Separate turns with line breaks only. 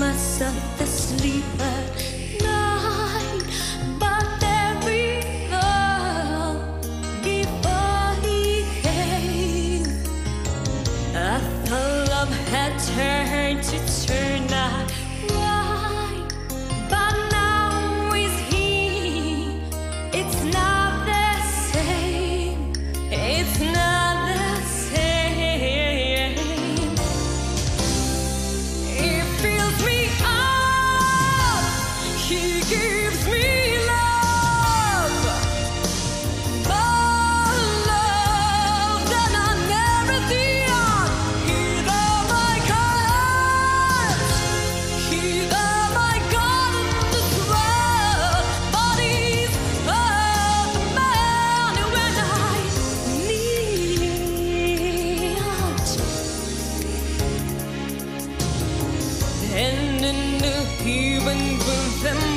of the sleeper night, but before he came. I thought love had turned to turn. I Even with them.